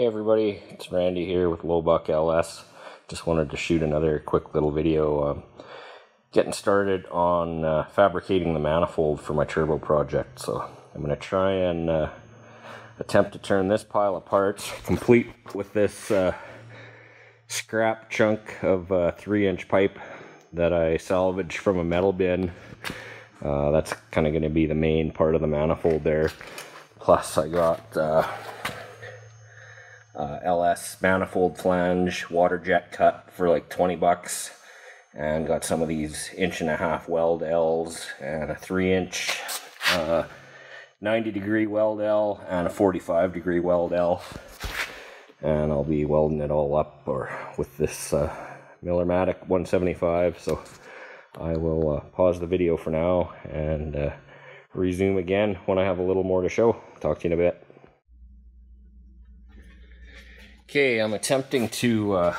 Hey everybody, it's Randy here with Lowbuck LS. Just wanted to shoot another quick little video um, getting started on uh, fabricating the manifold for my turbo project. So I'm going to try and uh, attempt to turn this pile of parts complete with this uh, scrap chunk of uh, 3 inch pipe that I salvaged from a metal bin. Uh, that's kind of going to be the main part of the manifold there. Plus I got uh, LS manifold flange water jet cut for like 20 bucks and got some of these inch and a half weld L's and a 3 inch uh, 90 degree weld L and a 45 degree weld L and I'll be welding it all up or with this uh, Millermatic 175 so I will uh, pause the video for now and uh, resume again when I have a little more to show. Talk to you in a bit. Okay, I'm attempting to uh,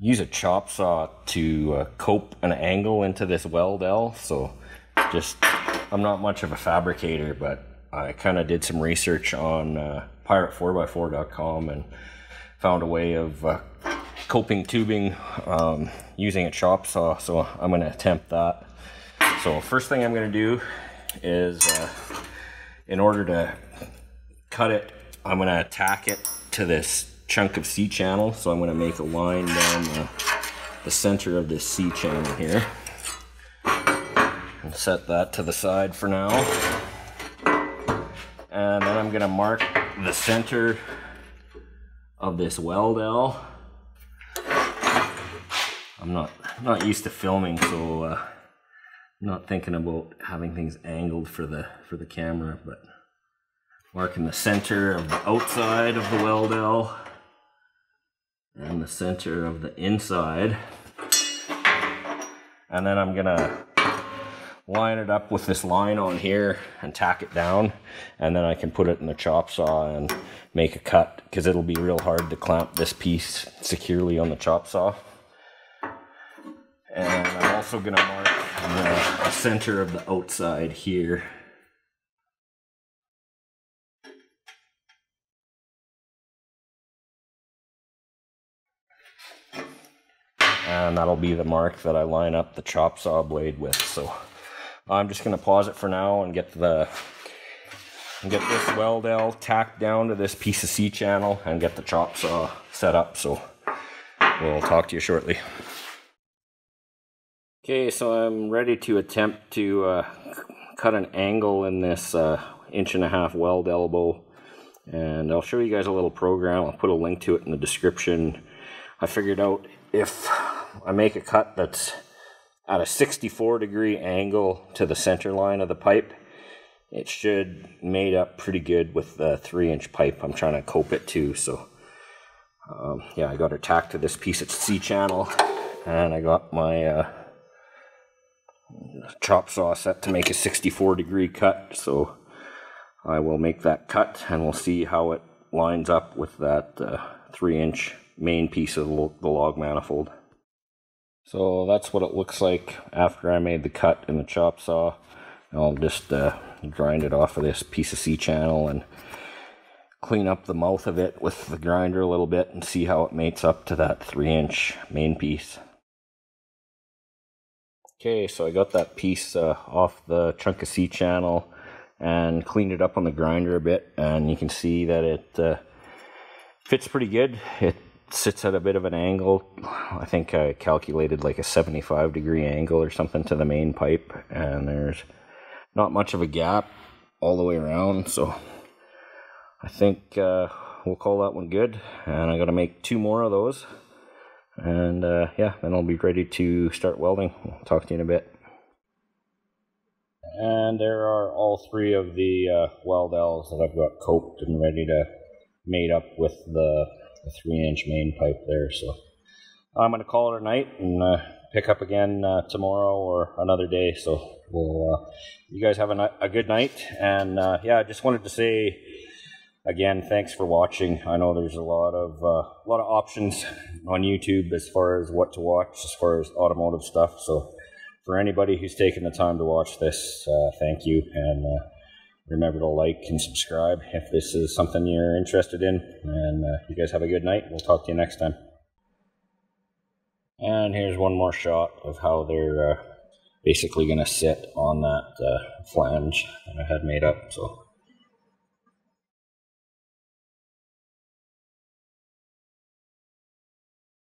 use a chop saw to uh, cope an angle into this weld L. So just, I'm not much of a fabricator, but I kind of did some research on uh, pirate4x4.com and found a way of uh, coping tubing um, using a chop saw. So I'm going to attempt that. So first thing I'm going to do is, uh, in order to cut it, I'm going to tack it to this chunk of C channel. So I'm going to make a line down the, the center of this C channel here. And set that to the side for now. And then I'm going to mark the center of this weld L. I'm not not used to filming, so uh, not thinking about having things angled for the for the camera, but marking the center of the outside of the weld L and the center of the inside. And then I'm gonna line it up with this line on here and tack it down and then I can put it in the chop saw and make a cut because it'll be real hard to clamp this piece securely on the chop saw. And I'm also gonna mark the center of the outside here and that'll be the mark that I line up the chop saw blade with. So I'm just gonna pause it for now and get the and get this weld L tacked down to this piece of C channel and get the chop saw set up. So we'll talk to you shortly. Okay, so I'm ready to attempt to uh, cut an angle in this uh, inch and a half weld elbow and I'll show you guys a little program. I'll put a link to it in the description. I figured out if I make a cut that's at a 64 degree angle to the center line of the pipe, it should mate up pretty good with the three inch pipe I'm trying to cope it to. So um, yeah, I got her tacked to this piece of C channel and I got my uh, chop saw set to make a 64 degree cut. So I will make that cut and we'll see how it lines up with that uh, three inch main piece of the log manifold. So that's what it looks like after I made the cut in the chop saw. I'll just uh, grind it off of this piece of C channel and clean up the mouth of it with the grinder a little bit and see how it mates up to that 3 inch main piece. Okay, so I got that piece uh, off the chunk of C channel and cleaned it up on the grinder a bit and you can see that it uh, fits pretty good. It sits at a bit of an angle. I think I calculated like a 75 degree angle or something to the main pipe, and there's not much of a gap all the way around. So I think uh, we'll call that one good. And I'm to make two more of those. And uh, yeah, then I'll be ready to start welding. I'll talk to you in a bit. And there are all three of the uh, weld L's that I've got coped and ready to mate up with the three inch main pipe there. So I'm going to call it a night and uh, pick up again uh, tomorrow or another day. So we'll, uh, you guys have a, a good night. And uh, yeah, I just wanted to say again, thanks for watching. I know there's a lot of uh, a lot of options on YouTube as far as what to watch, as far as automotive stuff. So for anybody who's taken the time to watch this, thank you. And Remember to like and subscribe if this is something you're interested in. And uh, you guys have a good night. We'll talk to you next time. And here's one more shot of how they're uh, basically going to sit on that uh, flange that I had made up. So